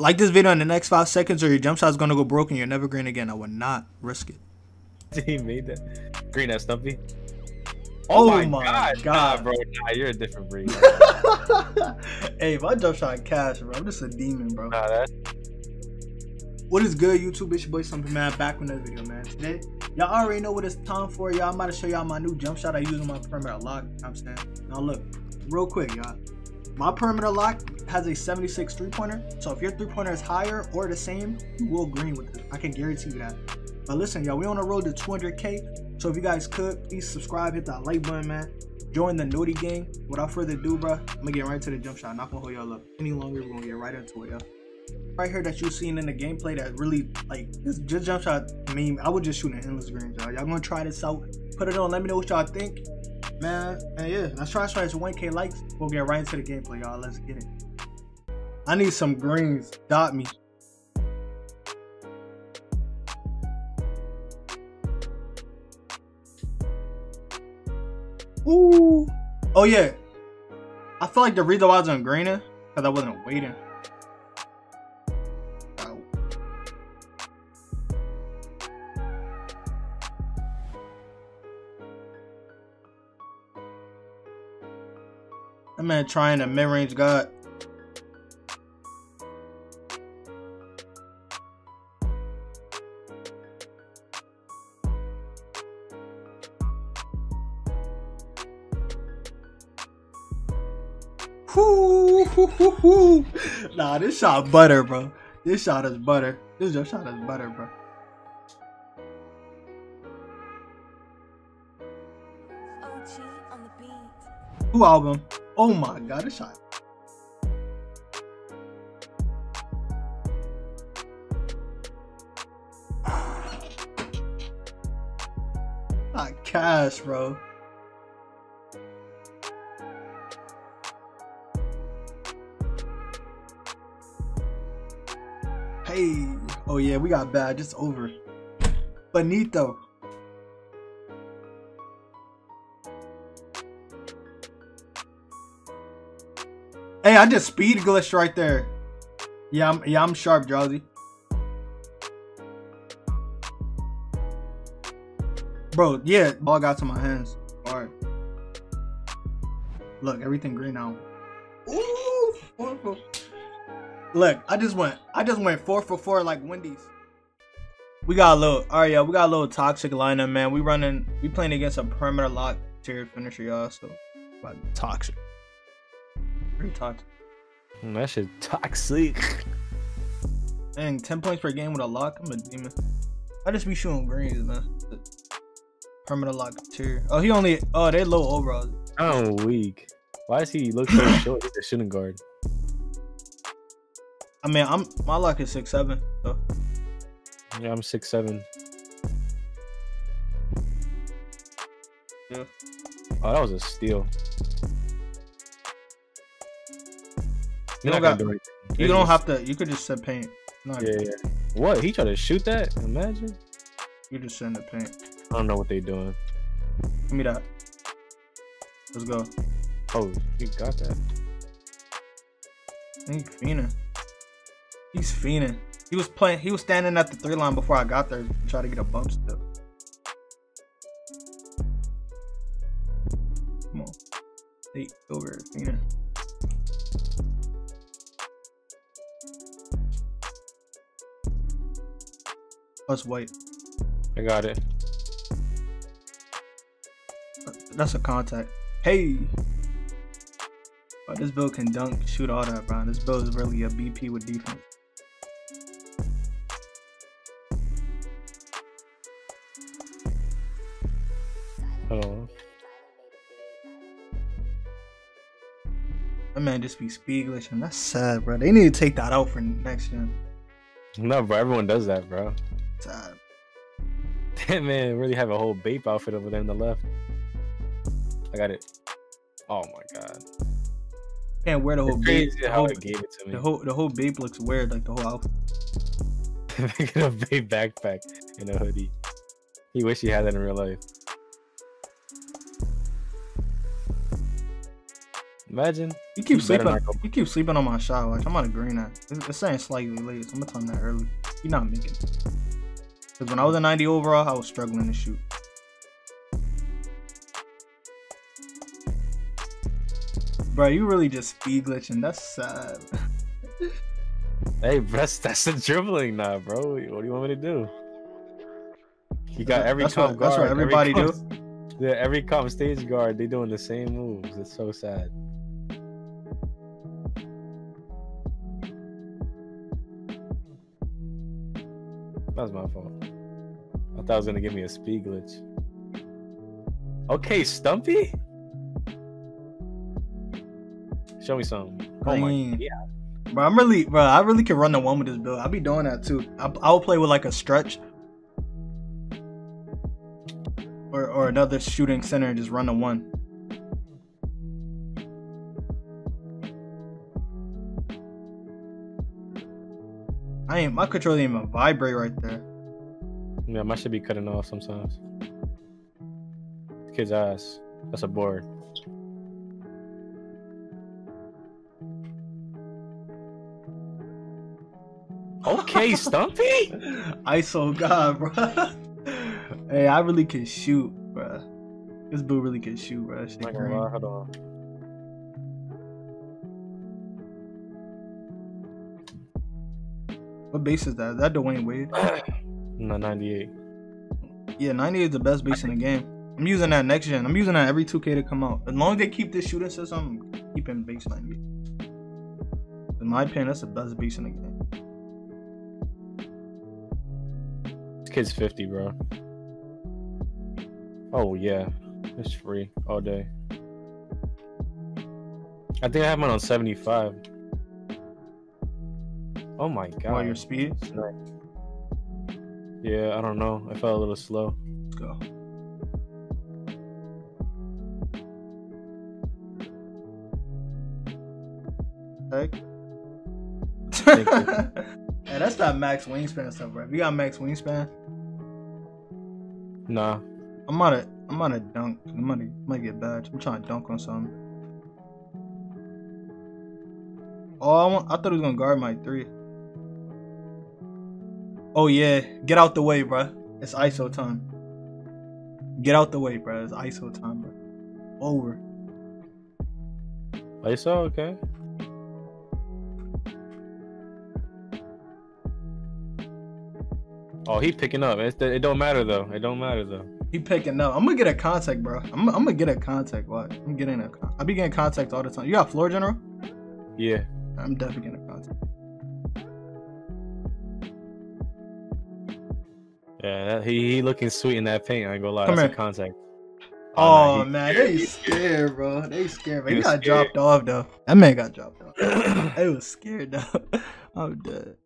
Like this video in the next five seconds, or your jump shot's gonna go broken. You're never green again. I would not risk it. he made that. Green ass Stumpy. Oh, oh my, god, god. Nah, bro. Nah, you're a different breed. hey, my jump shot cash, bro. I'm just a demon, bro. Nah, that. What is good, YouTube? It's your boy Something Man back with another video, man. Today, y'all already know what it's time for. Y'all, I'm about to show y'all my new jump shot I use on my perimeter lock. You know I'm saying, now look, real quick, y'all. My perimeter lock has a 76 three pointer. So if your three pointer is higher or the same, you will green with it. I can guarantee you that. But listen, y'all, we on the road to 200k. So if you guys could, please subscribe, hit that like button, man. Join the Naughty Gang. Without further ado, bro, I'm gonna get right to the jump shot. Not gonna hold y'all up any longer. We're gonna get right into it, y'all. Right here that you're seeing in the gameplay that really like this just jump shot. Mean, I would just shoot an endless green, y'all. Y'all gonna try this out? Put it on. Let me know what y'all think man. And yeah, let's try to try this 1k likes. We'll get right into the gameplay, y'all. Let's get it. I need some greens. Dot me. Ooh. Oh yeah. I feel like the reason why I was on greener because I wasn't waiting. That man trying a mid-range god. Nah, this shot butter, bro. This shot is butter. This just shot is butter, bro. Who album? Oh my god, a shot. Not cash, bro. Hey, oh yeah, we got bad. Just over. Benito. I just speed glitched right there. Yeah, I'm yeah, I'm sharp, Drowsy. Bro, yeah, ball got to my hands. Alright. Look, everything green now. Ooh, four. Look, I just went I just went four for four like Wendy's. We got a little alright, yeah, we got a little toxic lineup, man. We running we playing against a perimeter lock tier finisher, y'all, so toxic. Toxic. Mm, that shit toxic. Dang, 10 points per game with a lock? I'm a demon. I just be shooting greens, man. Permanent lock tier. Oh, he only. Oh, they low overall. I'm weak. Why does he look so short? He's a shooting guard. I mean, I'm my lock is six seven. So. Yeah, I'm six seven. Yeah. Oh, that was a steal. You don't got. Do you don't have to. You could just set paint. yeah, yeah. What? He tried to shoot that? Imagine. You just send the paint. I don't know what they doing. Give me that. Let's go. Oh, you got that. He's fiending. He's fiending. He was playing. He was standing at the three line before I got there. Try to get a bump still. Come on. Eight over Plus white. I got it. That's a contact. Hey! Oh, this build can dunk, shoot all that, bro. This build is really a BP with defense. Hello. That man just be speed glitching. That's sad, bro. They need to take that out for next gen. No, bro. Everyone does that, bro. That man really have a whole Bape outfit over there on the left. I got it. Oh my god. Can't wear the whole Bape. how whole, it gave it to me. The whole the whole Bape looks weird, like the whole outfit. Making a Bape backpack in a hoodie. He wish he had that in real life. Imagine. You keep You sleeping. You keep sleeping on my shot. Watch, I'm on a green at. It's, it's saying slightly late, so I'm gonna tell him that early. You're not making. Because when I was a 90 overall, I was struggling to shoot. Bro, you really just speed glitching. That's sad. Hey, that's that's the dribbling now, bro. What do you want me to do? You got every That's comp what- that's what guard, every everybody do? comp- Yeah, every comp stage guard, they doing the same moves. It's so sad. That was my fault. I thought it was gonna give me a speed glitch. Okay, Stumpy. Show me something. Oh my yeah. Bro, I'm really, bro. I really can run the one with this build. I'll be doing that too. I, I'll play with like a stretch, or or another shooting center and just run the one. I ain't my controller ain't even vibrate right there. Yeah, my should be cutting off sometimes. Kid's ass. That's a board. Okay, Stumpy. I ISO God, bro. hey, I really can shoot, bro. This boo really can shoot, bro. Shit Not gonna green. lie, hold on. What base is that? Is that Dwyane Wade? No, 98. Yeah, 98 is the best base in the game. I'm using that next gen. I'm using that every 2K to come out. As long as they keep this shooting system, I'm keeping base 90. In my opinion, that's the best base in the game. This kid's 50, bro. Oh, yeah. It's free all day. I think I have mine on 75. Oh my god. While your speed, Yeah, I don't know. I felt a little slow. let's go. Heck. Hey, that's that max wingspan stuff, bro. If you got max wingspan, Nah. I'm on a I'm on a dunk. I'm gonna might get badge. I'm trying to dunk on something. Oh, I, want, I thought he was gonna guard my three. Oh yeah, get out the way, bro. It's ISO time. Get out the way, bro. It's ISO time, bro. Over. ISO, okay. Oh, he picking up. It's, it don't matter though. It don't matter though. He picking up. I'm gonna get a contact, bro. I'm, I'm gonna get a contact. What? I'm getting a. Con- I be getting contact all the time. You got floor general? Yeah. I'm definitely getting Yeah, that, he he looking sweet in that paint. I ain't gonna lie. Come That's here. a contact. Oh, oh, nah, he- man, they scared, bro. They scared. But He he got scared. dropped off though. That man got dropped off. They was scared though. I'm dead.